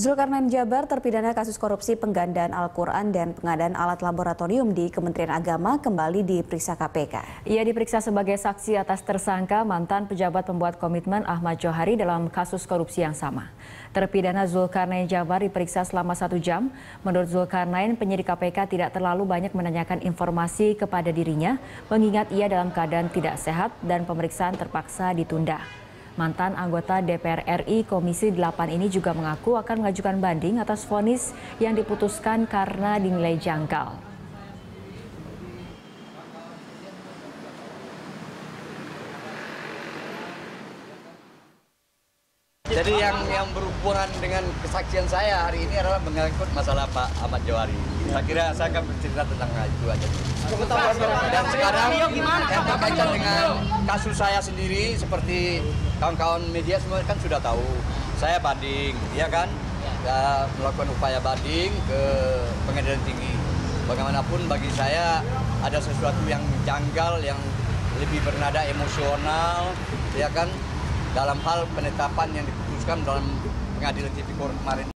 Zulkarnain Jabar terpidana kasus korupsi penggandaan Al-Quran dan pengadaan alat laboratorium di Kementerian Agama kembali diperiksa KPK. Ia diperiksa sebagai saksi atas tersangka mantan pejabat pembuat komitmen Ahmad Johari dalam kasus korupsi yang sama. Terpidana Zulkarnain Jabar diperiksa selama satu jam. Menurut Zulkarnain, penyidik KPK tidak terlalu banyak menanyakan informasi kepada dirinya, mengingat ia dalam keadaan tidak sehat dan pemeriksaan terpaksa ditunda. Mantan anggota DPR RI Komisi 8 ini juga mengaku akan mengajukan banding atas vonis yang diputuskan karena dinilai janggal. Jadi yang yang berhubungan dengan kesaksian saya hari ini adalah mengangkut masalah Pak Ahmad Jawari. Saya kira saya akan bercerita tentang itu aja. Dan sekarang yang berkaitan dengan kasus saya sendiri seperti kawan-kawan media semua kan sudah tahu. Saya banding, ya kan? Ya, melakukan upaya banding ke pengadilan tinggi. Bagaimanapun bagi saya ada sesuatu yang janggal yang lebih bernada emosional, ya kan? Dalam hal penetapan yang diputuskan dalam pengadilan tipikor kemarin.